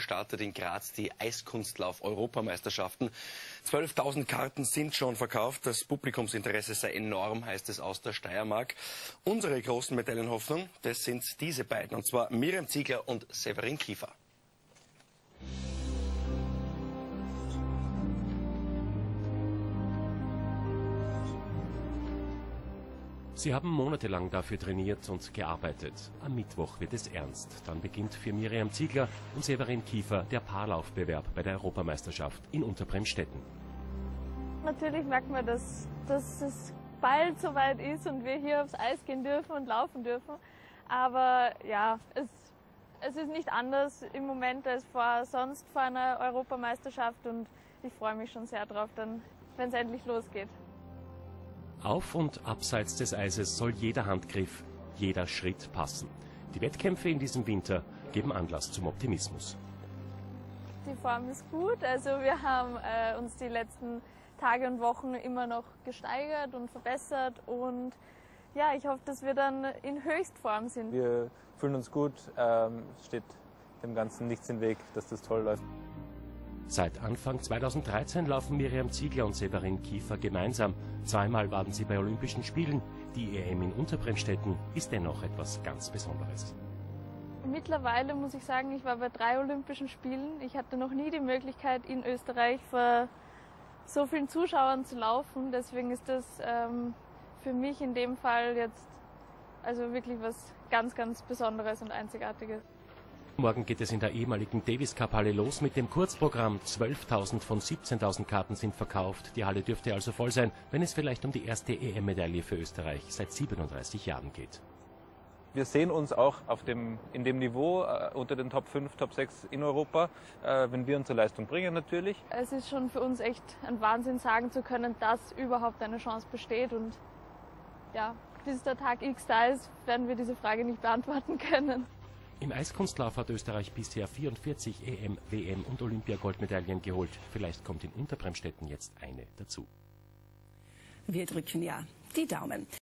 startet in Graz die Eiskunstlauf-Europameisterschaften. 12.000 Karten sind schon verkauft. Das Publikumsinteresse sei enorm, heißt es aus der Steiermark. Unsere großen Medaillenhoffnung, das sind diese beiden, und zwar Miriam Ziegler und Severin Kiefer. Sie haben monatelang dafür trainiert und gearbeitet. Am Mittwoch wird es ernst. Dann beginnt für Miriam Ziegler und Severin Kiefer der Paarlaufbewerb bei der Europameisterschaft in Unterbremstetten. Natürlich merkt man, dass, dass es bald soweit ist und wir hier aufs Eis gehen dürfen und laufen dürfen. Aber ja, es, es ist nicht anders im Moment als vor, sonst vor einer Europameisterschaft und ich freue mich schon sehr drauf, wenn es endlich losgeht. Auf und abseits des Eises soll jeder Handgriff, jeder Schritt passen. Die Wettkämpfe in diesem Winter geben Anlass zum Optimismus. Die Form ist gut. Also wir haben äh, uns die letzten Tage und Wochen immer noch gesteigert und verbessert und ja, ich hoffe, dass wir dann in Höchstform sind. Wir fühlen uns gut, ähm, steht dem Ganzen nichts im Weg, dass das toll läuft. Seit Anfang 2013 laufen Miriam Ziegler und Severin Kiefer gemeinsam. Zweimal waren sie bei Olympischen Spielen. Die EM in Unterbremstetten ist dennoch etwas ganz Besonderes. Mittlerweile muss ich sagen, ich war bei drei Olympischen Spielen. Ich hatte noch nie die Möglichkeit, in Österreich vor so vielen Zuschauern zu laufen. Deswegen ist das ähm, für mich in dem Fall jetzt also wirklich was ganz, ganz Besonderes und Einzigartiges. Morgen geht es in der ehemaligen Davis Cup Halle los mit dem Kurzprogramm. 12.000 von 17.000 Karten sind verkauft. Die Halle dürfte also voll sein, wenn es vielleicht um die erste EM-Medaille für Österreich seit 37 Jahren geht. Wir sehen uns auch auf dem, in dem Niveau äh, unter den Top 5, Top 6 in Europa, äh, wenn wir unsere Leistung bringen natürlich. Es ist schon für uns echt ein Wahnsinn sagen zu können, dass überhaupt eine Chance besteht und ja, bis der Tag X da ist, werden wir diese Frage nicht beantworten können. Im Eiskunstlauf hat Österreich bisher 44 EM, WM und Olympiagoldmedaillen geholt. Vielleicht kommt in Unterbremstetten jetzt eine dazu. Wir drücken ja die Daumen.